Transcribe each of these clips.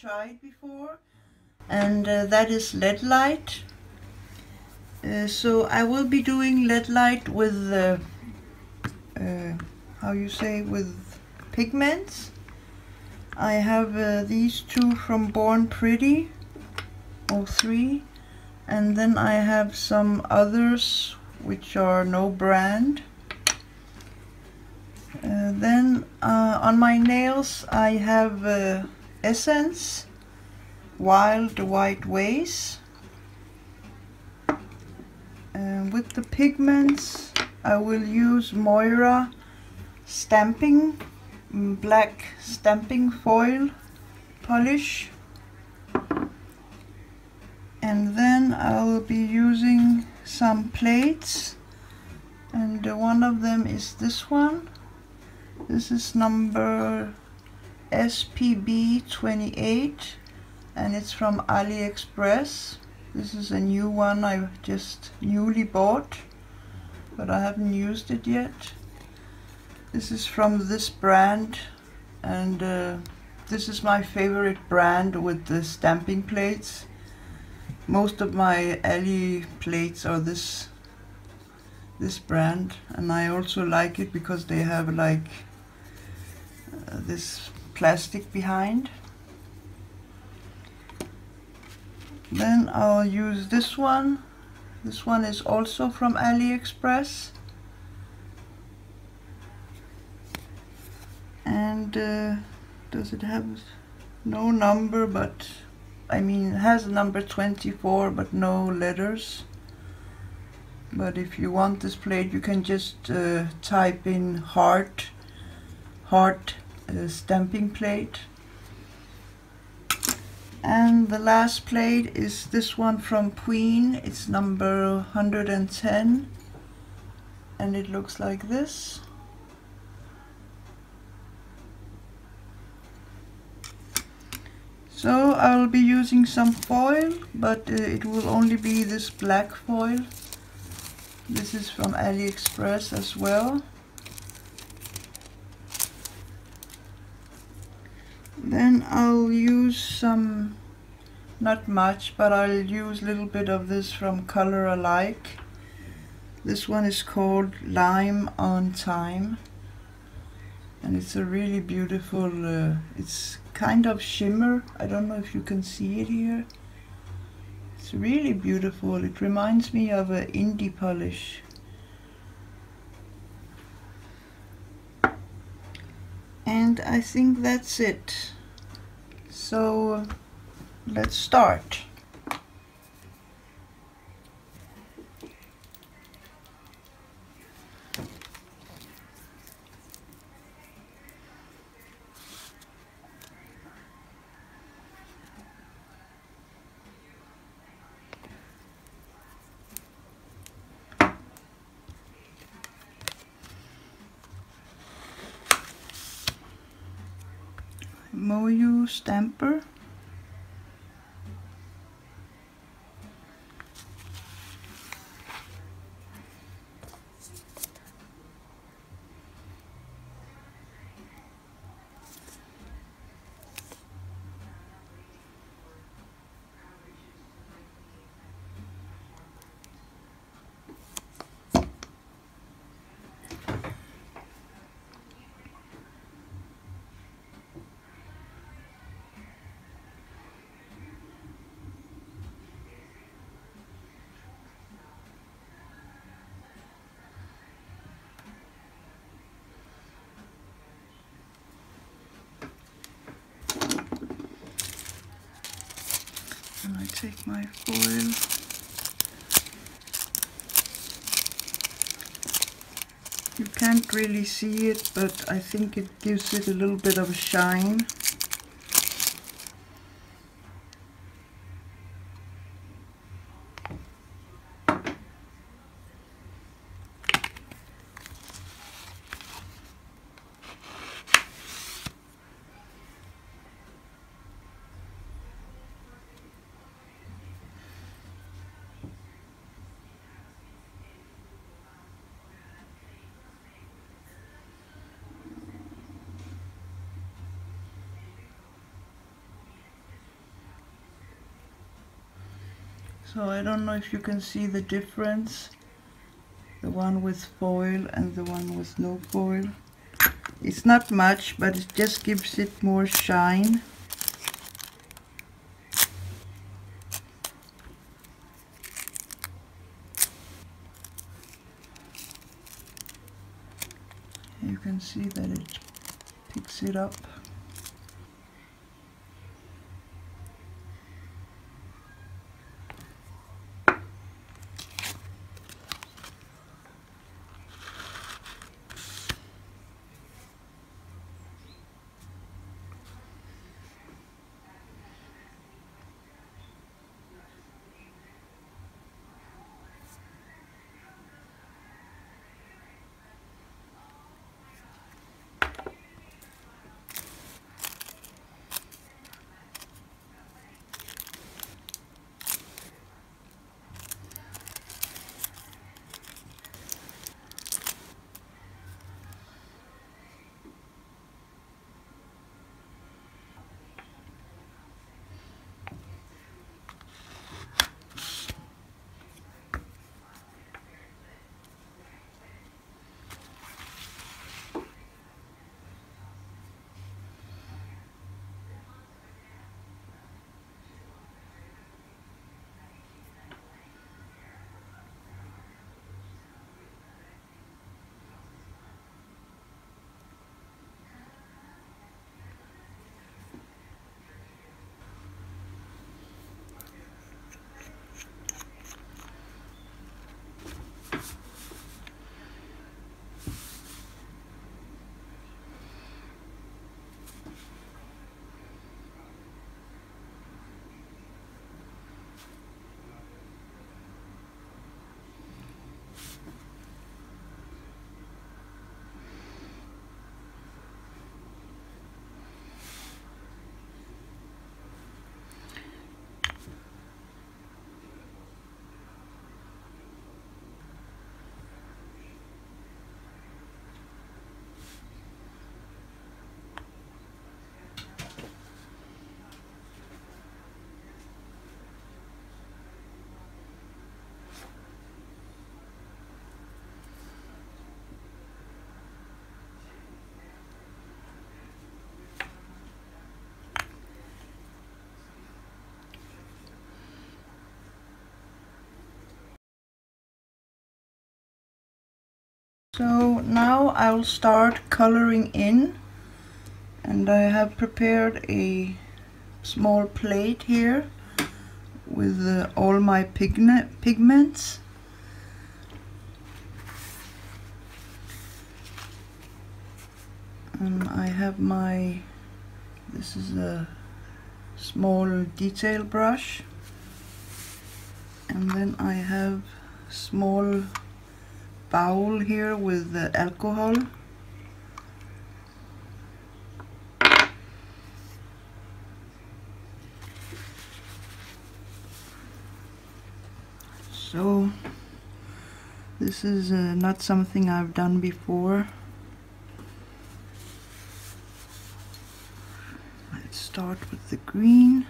tried before and uh, that is leadlight. Uh, so I will be doing leadlight with, uh, uh, how you say, with pigments. I have uh, these two from Born Pretty, or three, and then I have some others which are no brand. Uh, then on my nails I have Essence Wild White Ways. And with the pigments I will use Moyra stamping mm, black stamping foil polish and then I'll be using some plates and one of them is this one this is number SPB 28 and it's from AliExpress. This is a new one I just newly bought but I haven't used it yet. This is from this brand and uh, this is my favorite brand with the stamping plates. Most of my Ali plates are this this brand and I also like it because they have like uh, this plastic behind. Then I'll use this one. This one is also from AliExpress. And uh, does it have no number but I mean has number 24 but no letters. But if you want this plate you can just uh, type in heart heart uh, stamping plate and the last plate is this one from Pueen it's number 110 and it looks like this So I'll be using some foil, but uh, it will only be this black foil. This is from AliExpress as well. Then I'll use some, not much, but I'll use a little bit of this from Color Alike. This one is called Lime on Time. And it's a really beautiful, uh, it's kind of shimmer. I don't know if you can see it here. It's really beautiful. It reminds me of an indie polish. And I think that's it. So let's start. Moyra stamper. Take my foil. You can't really see it, but I think it gives it a little bit of a shine. So I don't know if you can see the difference. The one with foil and the one with no foil. It's not much, but it just gives it more shine. You can see that it picks it up. So now I'll start coloring in and I have prepared a small plate here with uh, all my pigment pigments. And I have my, this is a small detail brush and then I have small bowl here with the alcohol. So this is uh, not something I've done before. Let's start with the green.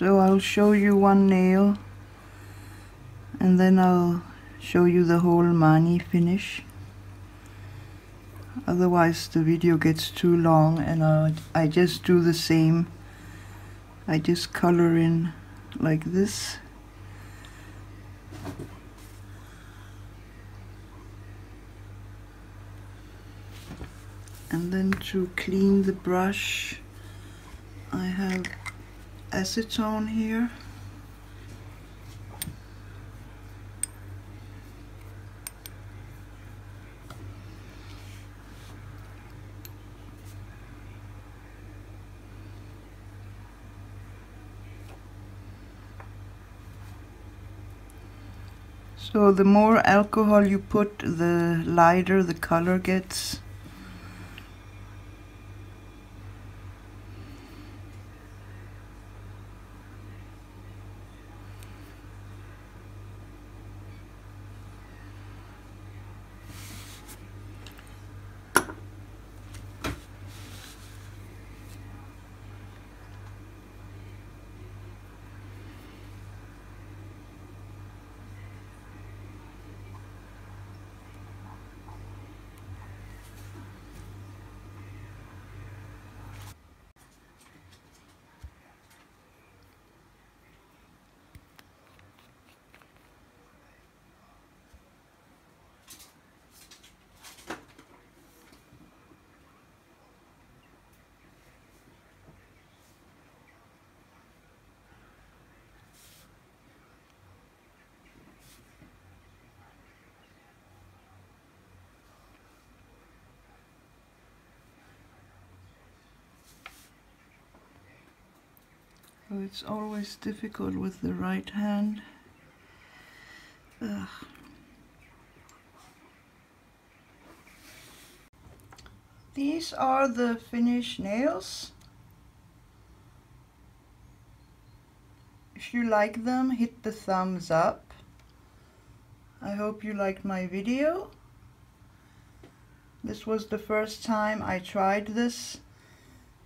So I'll show you one nail and then I'll show you the whole mani finish. Otherwise the video gets too long and I'll, I just do the same. I just color in like this. And then to clean the brush I have acetone here. So the more alcohol you put, the lighter the color gets. So it's always difficult with the right hand. Ugh. These are the finished nails. If you like them, hit the thumbs up. I hope you liked my video. This was the first time I tried this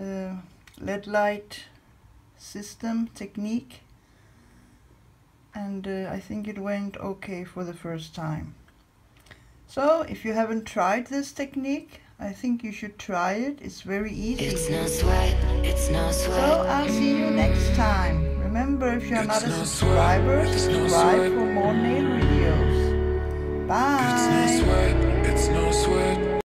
uh, leadlight system technique and uh, I think it went okay for the first time. So if you haven't tried this technique I think you should try it. It's very easy. It's no sweat. It's no sweat. So I'll see you next time. Remember, if you're not a subscriber, subscribe no for more nail videos. Bye. It's no sweat. It's no sweat.